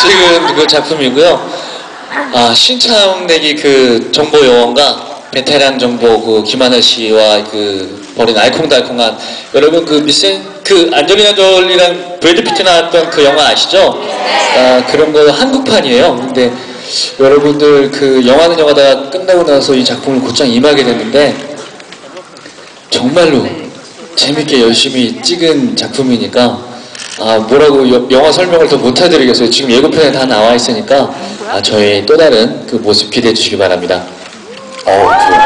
지금 그 작품이고요. 아, 신참 내기 그 정보 요원과 베테랑 정보 그 김하늘 씨와 그 벌인 알콩달콩한 여러분 그 미센 그 안젤리나 졸리랑 브래드 피트 나왔던 그 영화 아시죠? 아, 그런 거 한국판이에요. 근데 여러분들 그 영화는 영화다 끝나고 나서 이 작품을 곧장 임하게 됐는데 정말로 재밌게 열심히 찍은 작품이니까 아 뭐라고 여- 영화 설명을 더 못해드리겠어요. 지금 예고편에 다 나와 있으니까 아 저의 또 다른 그 모습 기대해 주시기 바랍니다. 어, 그래요.